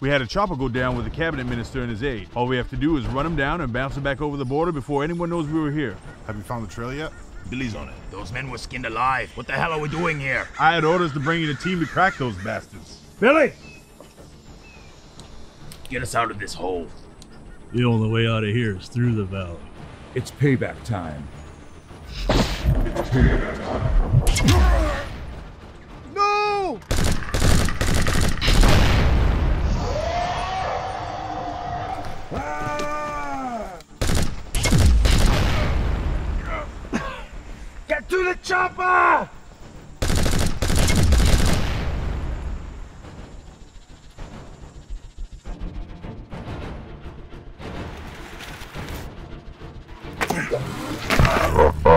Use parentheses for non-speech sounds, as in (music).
We had a chopper go down with the cabinet minister and his aide. All we have to do is run him down and bounce him back over the border before anyone knows we were here. Have you found the trail yet? Billy's on it. Those men were skinned alive. What the hell are we doing here? I had orders to bring in a team to crack those bastards. Billy! Get us out of this hole. The only way out of here is through the valley. It's payback time. It's payback time. Ah! Get to the chopper! (laughs)